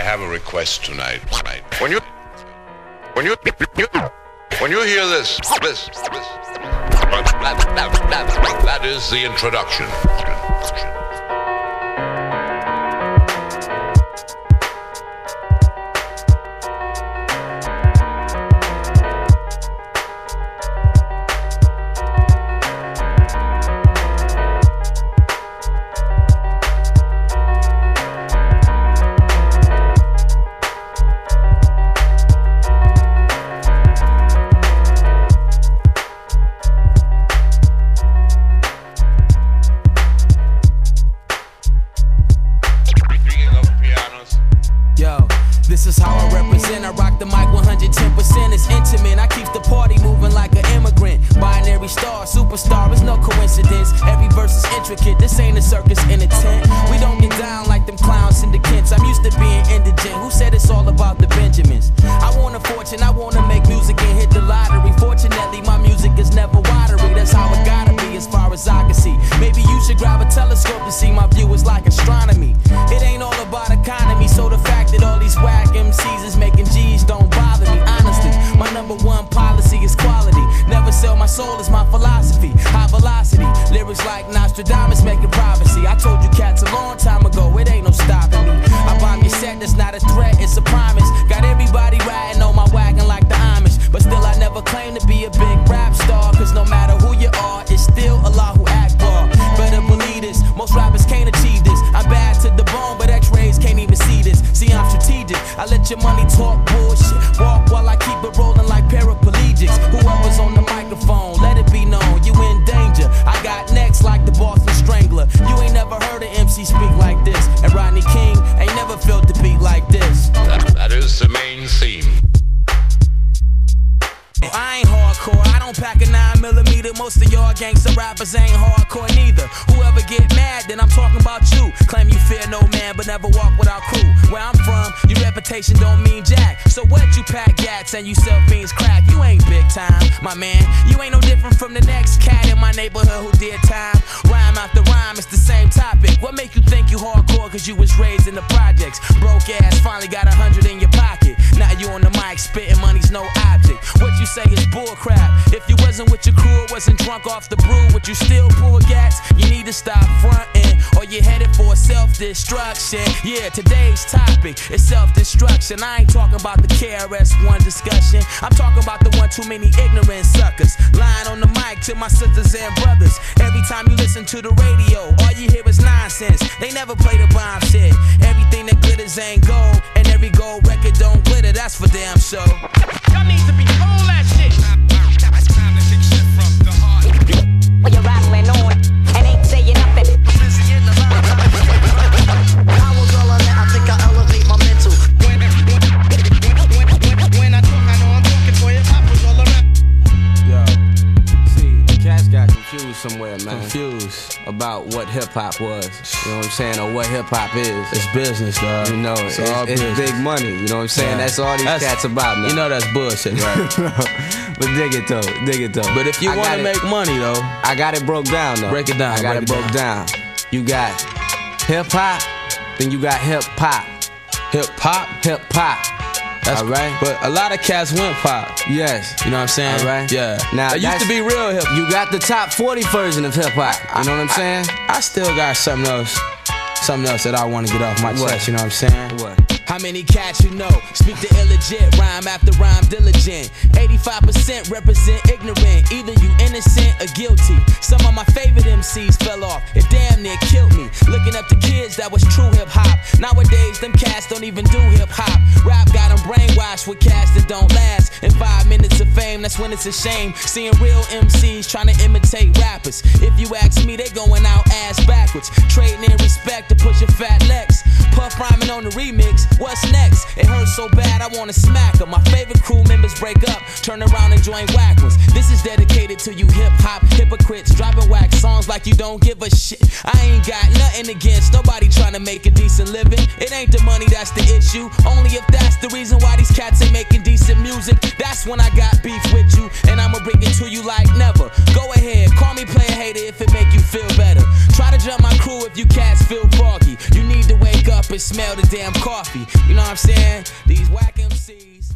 I have a request tonight. Tonight. When you, when you, when you hear this, this, this, that, is the introduction. This is how I represent. I rock the mic 110%. It's intimate. I keep the party moving like an immigrant. Binary star, superstar, it's no coincidence. Every verse is intricate. This ain't a circus in a tent. We don't get down like them clowns in the Kents. I'm used to being indigent. Who said it's all about the Benjamins? I want a fortune. I want to should grab a telescope to see my view is like astronomy. It ain't all about economy, so the fact that all these whack MCs is making G's don't bother me. Honestly, my number one policy is quality. Never sell my soul is my philosophy. High velocity, lyrics like Nostradamus making prophecy. I told you cats a long time ago, it ain't no stopping me. I bomb your set, that's not a threat, it's a promise. Most of y'all gangsta rappers ain't hardcore neither. Whoever get mad, then I'm talking about you. Claim you fear no man, but never walk without crew. Where I'm from, your reputation don't mean jack. So what you pack gats and you sell fiends crack? You ain't big time, my man. You ain't no different from the next cat in my neighborhood who did time. Rhyme after rhyme, it's the same topic. What make you think you hardcore? Cause you was raised in the projects. Broke ass, finally got a hundred in your pocket. Now you on the mic, spitting money's no object. What you say is bull crap. If you wasn't with your crew, or wasn't drunk off the brew, would you still pull gas? You need to stop fronting, or you're headed for self destruction. Yeah, today's topic is self destruction. I ain't talking about the KRS-One discussion. I'm talking about the one too many ignorant suckers. Lying on the mic to my sisters and brothers. Every time you listen to the radio, all you hear is nonsense. They never play the bomb shit. Everything that glitters ain't gold, and every gold record don't glitter. That's for damn sure. About what hip hop was. You know what I'm saying? Or what hip hop is. It's business, dog. You know, it's, it's, all it's business. big money. You know what I'm saying? Yeah. That's all these That's- cats about now. You know that's bullshit, right? but dig it though, dig it though. but if you want to make money, though, I got it broke down though. Break it down, I got it it broke down. You got hip hop, then you got hip hop, hip hop, hip hop. That's All right. But a lot of cats went pop. Yes. You know what I'm saying? All right. Yeah. Now it used to be real hip. You got the top 40 version of hip hop. You know what I'm saying? I, I still got something else, something else that I want to get off my What? chest. You know what I'm saying? What? How many cats you know speak the illegit, rhyme after rhyme diligent? 85% represent ignorant, either you innocent or guilty. Some of my favorite MCs fell off, it damn near killed me. Looking up to kids that was true hip hop. Nowadays, them cats don't even do hip hop. Rap got them brainwashed with cats that don't last. In five minutes of fame, that's when it's a shame. Seeing real MCs trying to imitate rappers. If you ask me, they going out ass backwards. Trading in respect to push your fat legs. Puff rhyming on the remix. What's next? It hurts so bad I wanna smack 'em. My favorite crew members break up, turn around and join whack ones. This is dedicated to you hip hop hypocrites, dropping whack songs like you don't give a shit. I ain't got nothing against nobody trying to make a decent living. It ain't the money that's the issue. Only if that's the reason why these cats ain't making decent music. That's when I got beef with you, and I'ma bring it to you like never. Go ahead, call me player smell the damn coffee. You know what I'm saying? These whack MCs.